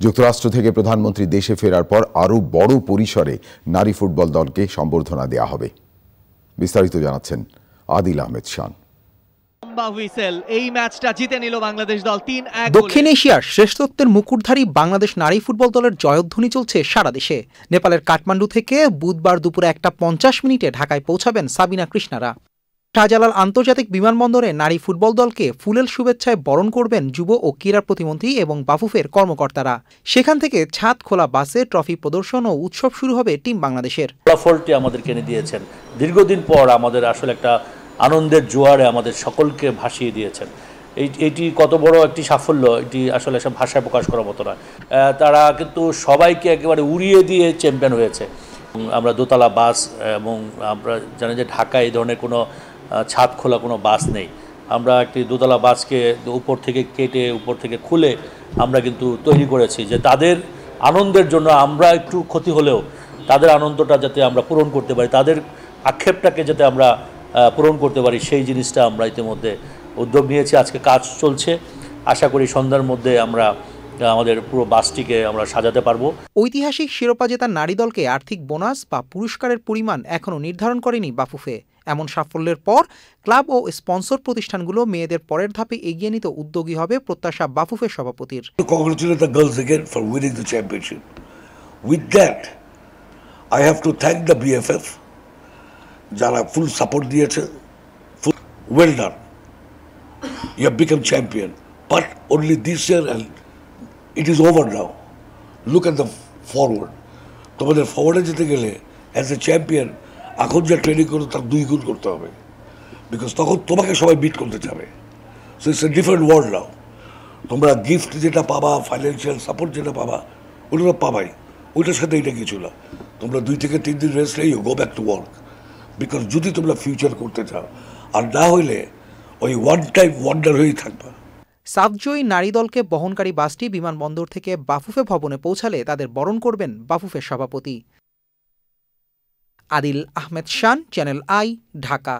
যুক্তরাষ্ট্র থেকে প্রধানমন্ত্রী দেশে ফেরার পর আরও বড় পরিসরে নারী ফুটবল দলকে সম্বর্ধনা দেয়া হবে। বিস্তারিত জানাচ্ছেন আদিল আহমেদ শান। এই ম্যাচটা জিতে নিল বাংলাদেশ দল তিন দক্ষিণ এশিয়ার শ্রেষ্ঠত্বের মুকুটধারী বাংলাদেশ নারী ফুটবল দলের জয়ধ্বনি চলছে সারা দেশে। নেপালের কাঠমান্ডু থেকে বুধবার দুপুরে একটা পঞ্চাশ মিনিটে ঢাকায় পৌঁছাবেন সাবিনা কৃষ্ণারা। শাহজালাল আন্তর্জাতিক বিমানবন্দরে নারী ফুটবল দলকে ফুলেল শুভেচ্ছায় বরণ করবেন যুব ও ক্রীড়া প্রতিমন্ত্রী এবং বাফুফের কর্মকর্তারা। সেখান থেকে ছাদ খোলা বাসে ট্রফি প্রদর্শন ও উৎসব শুরু হবে টিম বাংলাদেশের। ফলাফলটি আমাদেরকে এনে দিয়েছেন। দীর্ঘদিন পর আমাদের আসলে একটা আনন্দের জোয়ারে আমাদের সকলকে ভাসিয়ে দিয়েছেন। এই, এটি কত বড় একটি সাফল্য, এটি আসলে সব ভাষায় প্রকাশ করার মতো নয়। তারা কিন্তু সবাইকে একেবারে উড়িয়ে দিয়ে চ্যাম্পিয়ন হয়েছে। আমরা দোতলা বাস এবং আমরা জানি যে ঢাকায় এই ধরনের কোনো ছাদ খোলা কোনো বাস নেই। আমরা একটি দোতলা বাসকে উপর থেকে কেটে উপর থেকে খুলে আমরা কিন্তু তৈরি করেছি যে তাদের আনন্দের জন্য আমরা একটু ক্ষতি হলেও তাদের আনন্দটা যাতে আমরা পূরণ করতে পারি, তাদের আক্ষেপটাকে যাতে আমরা পূরণ করতে পারি, সেই জিনিসটা আমরা ইতিমধ্যে উদ্যোগ নিয়েছি। আজকে কাজ চলছে। আশা করি সন্ধ্যার মধ্যে আমরা আমাদের পুরো বাসটিকে আমরা সাজাতে পারব। ঐতিহাসিক শিরোপা জেতা নারী দলকে আর্থিক বোনাস বা পুরস্কারের পরিমাণ এখনও নির্ধারণ করেনি বাফুফে। এমন সাফল্যের পর ক্লাব ও স্পন্সর প্রতিষ্ঠানগুলো মেয়েদের পরের ধাপে এগিয়ে নিতে উদ্যোগী হবে প্রত্যাশা বাফুফের সভাপতির। যারা ফুল সাপোর্ট দিয়েছে full well done you champion but only this year it is over look at the forward তোমাদের ফরওয়ার্ডে যেতে গেলে অ্যাজ এ চ্যাম্পিয়ন এখন যা ট্রেনিং করো, তার দুই গুণ করতে হবে। বিকজ তখন তোমাকে সবাই বিট করতে যাবে so it's a different world now তোমরা গিফট যেটা পাবা ফাইন্যান্সিয়াল সাপোর্ট যেটা পাবা, ওটা তো পাবাই। ওইটার সাথে এটা কিছু না। তোমরা দুই থেকে তিন দিন রেস্ট নেই go back to work because যদি তোমরা ফিউচার করতে চাও, আর না হইলে ওই ওয়ান টাইম ওয়ান্ডার হয়েই থাকবা। সাতজয়ী নারী দলকে বহনকারী বাসটি বিমানবন্দর থেকে বাফুফে ভবনে পৌঁছালে তাদের বরণ করবেন বাফুফের সভাপতি। Adil Ahmed Shan Channel i Dhaka